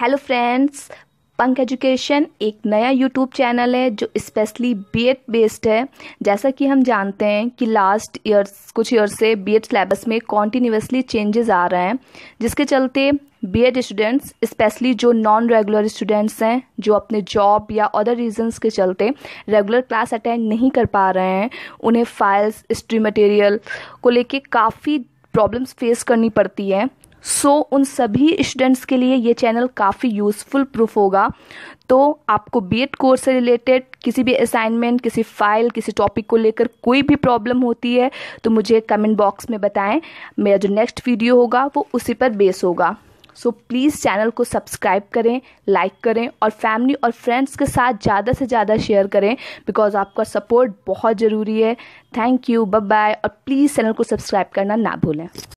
Hello friends पंक education एक नया YouTube channel है जो स्पेशली बीएड बेस्ड है। जैसा कि हम जानते हैं कि लास्ट ईयर्स कुछ ईयर से बीएड सिलेबस में कॉन्टीन्यूसली चेंजेस आ रहे हैं, जिसके चलते बीएड स्टूडेंट्स स्पेशली जो नॉन रेगुलर स्टूडेंट्स हैं, जो अपने जॉब या अदर रीजंस के चलते रेगुलर क्लास अटेंड नहीं कर पा रहे हैं, उन्हें फाइल्स स्ट्री मटेरियल को लेके काफ़ी प्रॉब्लम्स फेस करनी पड़ती है। सो so, उन सभी स्टूडेंट्स के लिए ये चैनल काफ़ी यूज़फुल प्रूफ होगा। तो आपको बी एड कोर्स से रिलेटेड किसी भी असाइनमेंट किसी फ़ाइल किसी टॉपिक को लेकर कोई भी प्रॉब्लम होती है तो मुझे कमेंट बॉक्स में बताएँ। मेरा जो नेक्स्ट वीडियो होगा वो उसी पर बेस होगा। सो so, प्लीज़ चैनल को सब्सक्राइब करें लाइक करें और फैमिली और फ्रेंड्स के साथ ज़्यादा से ज़्यादा शेयर करें बिकॉज़ आपका सपोर्ट बहुत ज़रूरी है। थैंक यू बाय और प्लीज़ चैनल को सब्सक्राइब करना ना भूलें।